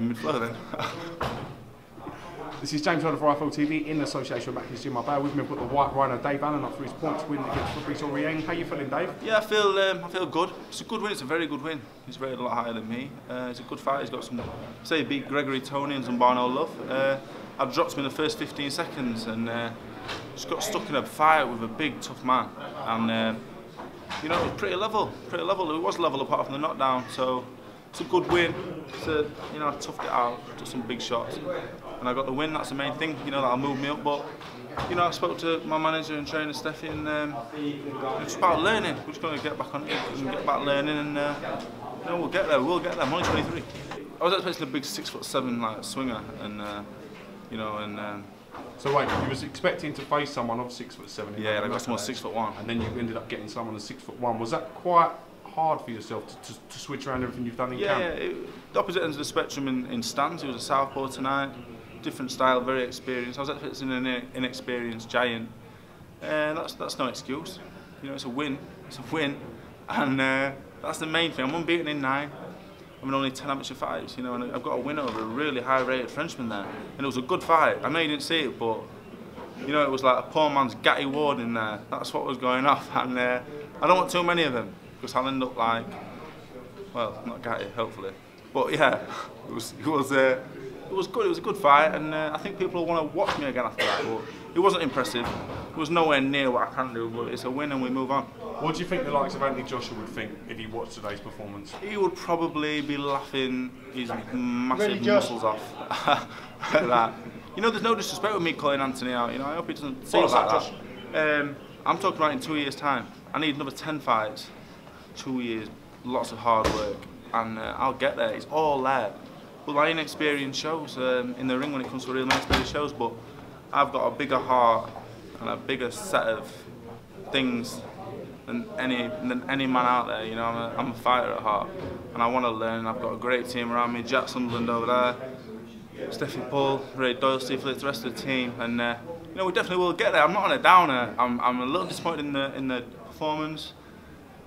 mid-flow then. This is James Rudder for IFL TV in association with Macklin's Gym Marbella. With me, got the White Rhino Dave Allen for his points win against Fabrice Auriemma. How you feeling, Dave? yeah, I feel um, I feel good. It's a good win. It's a very good win. He's rated a lot higher than me. Uh, it's a good fight. He's got some. Say he beat Gregory Tony and Zumbano Love. Uh, I dropped him in the first 15 seconds and uh, just got stuck in a fight with a big tough man. And uh, you know, it was pretty level. Pretty level. It was level apart from the knockdown. So it's a good win. It's a, you know, I toughed it out, took some big shots, and I got the win. That's the main thing. You know, that'll move me up. But you know, I spoke to my manager and trainer Steffi, and um, it's about learning. We're just going to get back on it and get back learning, and uh, you know, we'll get there. We'll get there. Only 23. I was expecting a big six foot seven like swinger, and uh, you know, and. Um, So wait, you was expecting to face someone of six foot seven. yeah, I got someone six foot one. And then you ended up getting someone that's six foot one. Was that quite hard for yourself to, to, to switch around everything you've done in Yeah, camp? yeah it, the opposite ends of the spectrum in, in stands. He was a southpaw tonight, different style, very experienced. I was expecting an in- inexperienced giant. Uh, that's that's no excuse. You know, it's a win. It's a win, and uh, that's the main thing. I'm unbeaten in nine. I'm in only 10 amateur fights, you know, and I've got a win over a really high-rated Frenchman there. And it was a good fight. I know you didn't see it, but you know, it was like a poor man's Gatti Ward in there. That's what was going off, and uh, I don't want too many of them because I'll end up like, well, not Gatti, hopefully. But yeah, it was it was uh, it was good. It was a good fight, and uh, I think people will want to watch me again after that. But it wasn't impressive. It was nowhere near what I can do, but it's a win, and we move on. What do you think the likes of Anthony Joshua would think if he watched today's performance? He would probably be laughing his massive Really, muscles off at that. You know, there's no disrespect with me calling Anthony out. You know, I hope he doesn't see it like that, that. Um, I'm talking about in two years' time. I need another ten fights, two years, lots of hard work, and uh, I'll get there. It's all there. But my inexperience shows um, in the ring when it comes to real inexperience shows. But I've got a bigger heart and a bigger set of things than any than any man out there. You know, I'm a, I'm a fighter at heart, and I want to learn. I've got a great team around me. Jack Sunderland over there, Steffi Bull, Ray Doyle, Steve Phillips, the rest of the team, and uh, you know we definitely will get there. I'm not on a downer. I'm, I'm a little disappointed in the in the performance,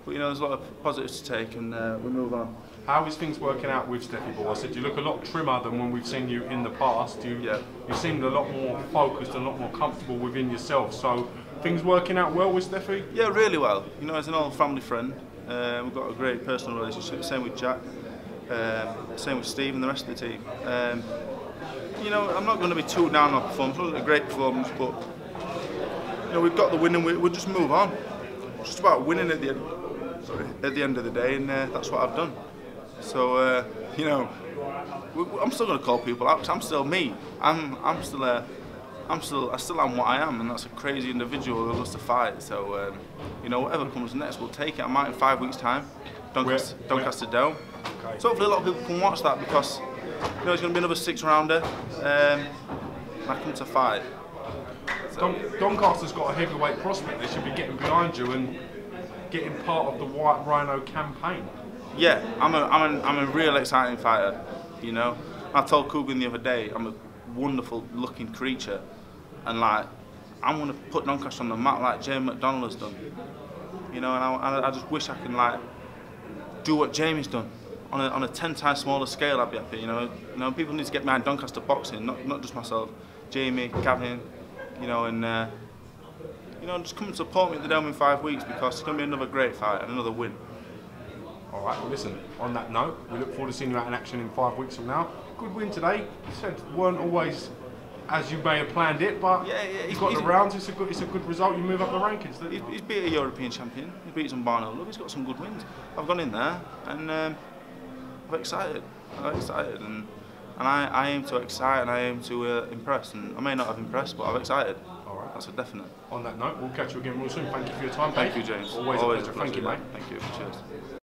but you know there's a lot of positives to take, and uh, we move on. How is things working out with Steffi Bull? I said you look a lot trimmer than when we've seen you in the past. You Yeah. you seemed a lot more focused, a lot more comfortable within yourself. So things working out well with Steffi? Yeah, really well. You know, as an old family friend, uh, we've got a great personal relationship. Same with Jack, um, same with Steve and the rest of the team. Um, you know, I'm not going to be too down on performance. It wasn't a great performance, but you know, we've got the win and we, we'll just move on. It's just about winning at the end. At the end of the day, and uh, that's what I've done. So uh, you know, I'm still going to call people out I'm still me. I'm I'm still a I'm still I still am what I am, and that's a crazy individual who loves to fight. So um, you know, whatever comes next, we'll take it. I might in five weeks' time. Doncaster, Doncaster Dome. Okay. So hopefully a lot of people can watch that because you know it's going to be another six rounder. Um, I come to fight. Don, Doncaster's got a heavyweight prospect. They should be getting behind you and getting part of the White Rhino campaign. Yeah, I'm a, I'm, an, I'm a real exciting fighter, you know. I told Coogan the other day, I'm a wonderful looking creature, and like, I'm gonna put Doncaster on the map like Jamie McDonnell has done, you know. And I, I, I just wish I can like do what Jamie's done on a, on a ten times smaller scale. I'd be happy, you know. You know, people need to get behind Doncaster boxing, not not just myself, Jamie, Gavin, you know, and. Uh, you know, just come and support me at the Dome in five weeks because it's going to be another great fight and another win. All right, well, listen, on that note, we look forward to seeing you out in action in five weeks from now. Good win today. You said weren't always as you may have planned it, but Yeah, yeah, he's- got the rounds. It's a good, it's a good result. You move up the rankings. He's, he's beat a European champion. He's beat some Barno. Look, he's got some good wins. I've gone in there and um, I'm excited. I'm excited and and I, I aim to excite and I aim to uh, impress. And I may not have impressed, but I'm excited. All right. That's a definite. On that note, we'll catch you again real soon. Thank you for your time. Thank Dave. you, James. Always, a pleasure. Thank you, mate. Thank you. Cheers.